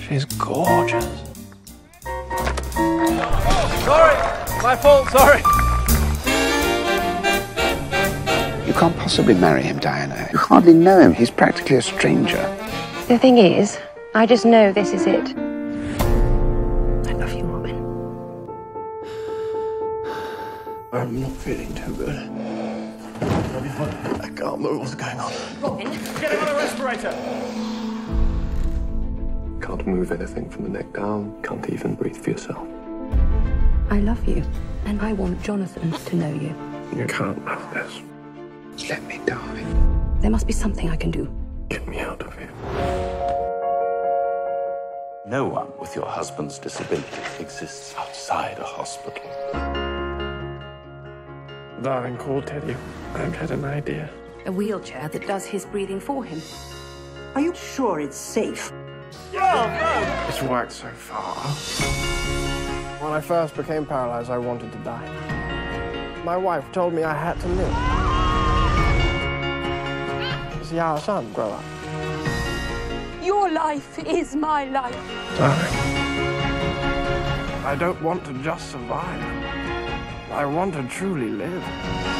She's gorgeous. Sorry! My fault, sorry! You can't possibly marry him, Diana. You hardly know him. He's practically a stranger. The thing is, I just know this is it. I love you, Robin. I'm not feeling too good. I can't move. What's going on? Robin? Get him on a respirator! Can't move anything from the neck down. Can't even breathe for yourself. I love you, and I want Jonathan to know you. You can't have this. Let me die. There must be something I can do. Get me out of here. No one with your husband's disability exists outside a hospital. Darling, call Teddy. I've had an idea. A wheelchair that does his breathing for him. Are you sure it's safe? It's worked so far. When I first became paralyzed, I wanted to die. My wife told me I had to live. See our son grow up. Your life is my life. Darling, I don't want to just survive. I want to truly live.